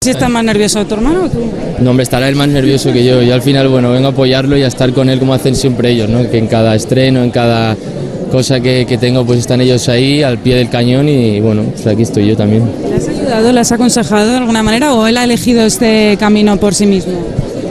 ¿Si está más nervioso tu hermano o tú? No, hombre, estará él más nervioso que yo. Yo al final, bueno, vengo a apoyarlo y a estar con él como hacen siempre ellos, ¿no? Que en cada estreno, en cada cosa que, que tengo, pues están ellos ahí al pie del cañón y bueno, pues aquí estoy yo también. ¿Le has ayudado, le has aconsejado de alguna manera o él ha elegido este camino por sí mismo?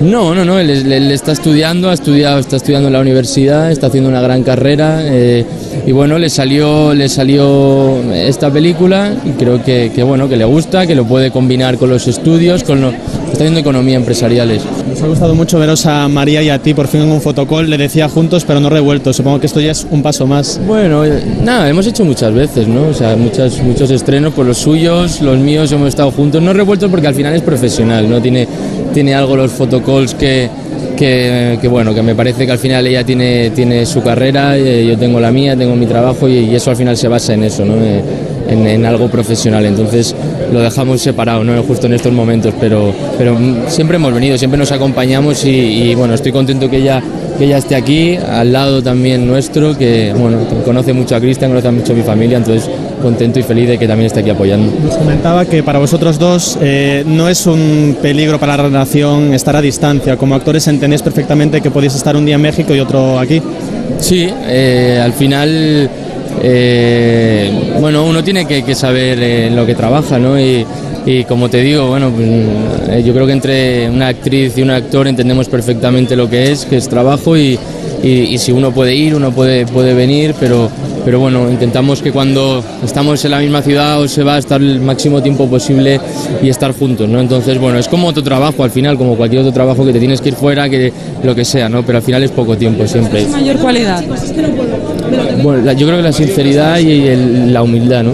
No, no, no, él, está estudiando, ha estudiado, está estudiando en la universidad, está haciendo una gran carrera eh, y bueno, le salió, le salió esta película y creo que, que, bueno, que le gusta, que lo puede combinar con los estudios, con lo, está haciendo economía empresariales. Nos ha gustado mucho veros a María y a ti por fin en un fotocall, le decía juntos pero no revueltos. Supongo que esto ya es un paso más. Bueno, eh, nada, hemos hecho muchas veces, ¿no? O sea, muchas, muchos estrenos, pues los suyos, los míos, hemos estado juntos, no revueltos porque al final es profesional, ¿no? Tiene, tiene algo los photocalls que, que, que, bueno, que me parece que al final ella tiene, tiene su carrera, eh, yo tengo la mía, tengo mi trabajo y, y eso al final se basa en eso, ¿no? Eh, en, en algo profesional, entonces lo dejamos separado, ¿no? Justo en estos momentos, pero, pero siempre hemos venido, siempre nos acompañamos y, y, bueno, estoy contento que ella, que ella esté aquí, al lado también nuestro, que bueno, conoce mucho a Cristian, conoce mucho a mi familia, entonces contento y feliz de que también esté aquí apoyando. Nos comentaba que para vosotros dos eh, no es un peligro para la relación estar a distancia. Como actores entendéis perfectamente que podéis estar un día en México y otro aquí. Sí, eh, al final, eh, bueno, uno tiene que, saber en lo que trabaja, ¿no? Y, como te digo, bueno, pues, eh, yo creo que entre una actriz y un actor entendemos perfectamente lo que es, que es trabajo y, y, si uno puede ir, uno puede, puede venir, pero, pero bueno, intentamos que cuando estamos en la misma ciudad o se va a estar el máximo tiempo posible y estar juntos, ¿no? Entonces, bueno, es como otro trabajo al final, como cualquier otro trabajo que te tienes que ir fuera, que lo que sea, ¿no? Pero al final es poco tiempo siempre. ¿Qué mayor cualidad? Bueno, yo creo que la sinceridad y el- la humildad, ¿no?